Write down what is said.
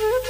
Woo-hoo.